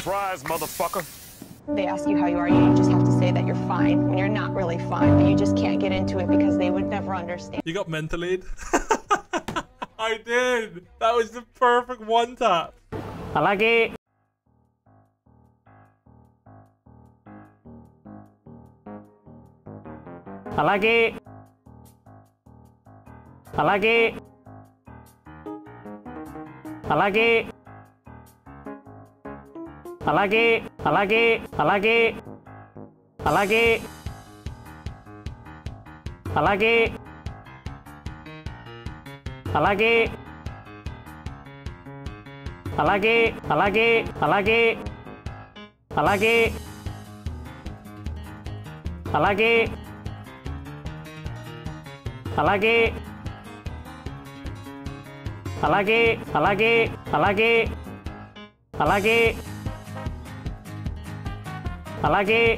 Surprise, motherfucker. They ask you how you are, you just have to say that you're fine when you're not really fine, but you just can't get into it because they would never understand. You got mental aid? I did. That was the perfect one tap. Lagi. Lagi. Lagi. Lagi. Lagi. Lagi. Lagi. Lagi. Lagi. Lagi. Lagi. Lagi. Lagi. Lagi. Lagi. Lagi. Lagi. Lagi. Lagi. Lagi. Lagi.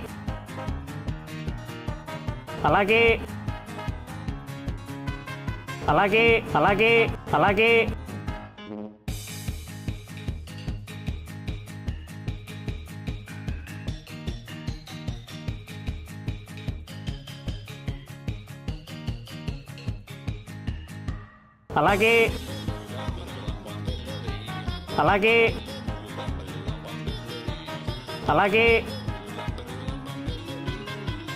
Lagi. Lagi. Lagi. Lagi. Lagi. Lagi. Lagi.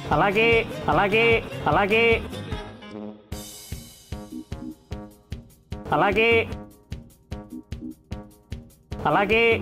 Alagi, alagi, alagi. Alagi. Alagi.